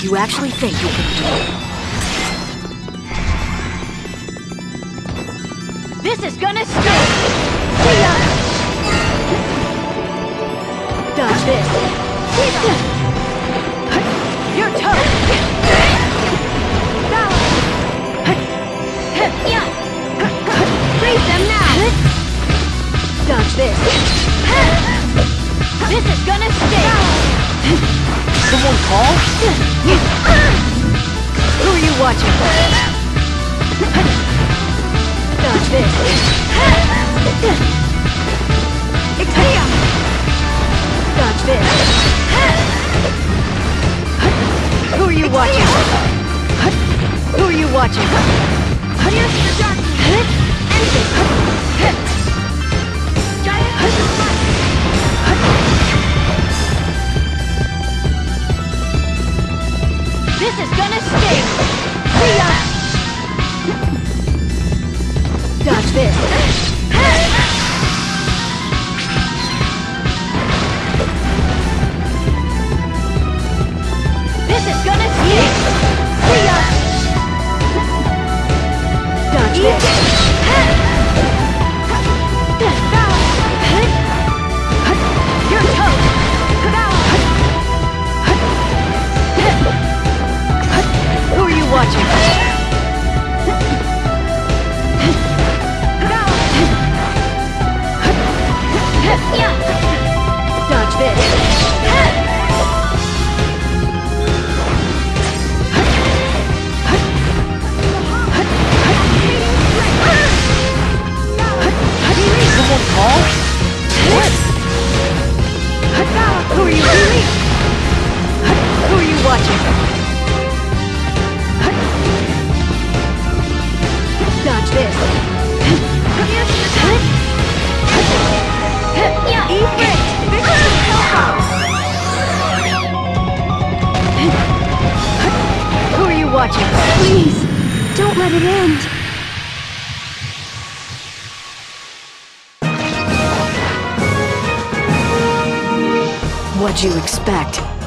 You actually think you can This is gonna stay! See ya! dodge this? You're toast! Freeze them now! Dodge this. This is gonna stay! Someone call? Who are you watching? Dodge this. Exia! Dodge this. Who are you watching? Who are you watching? Here's the darkness! End it! This is gonna stay! See ya! Dodge this. This is gonna stay! See ya! Dodge this. Who are you? Who are you watching? Dodge this. Who are you watching? Please, don't let it end. What'd you expect?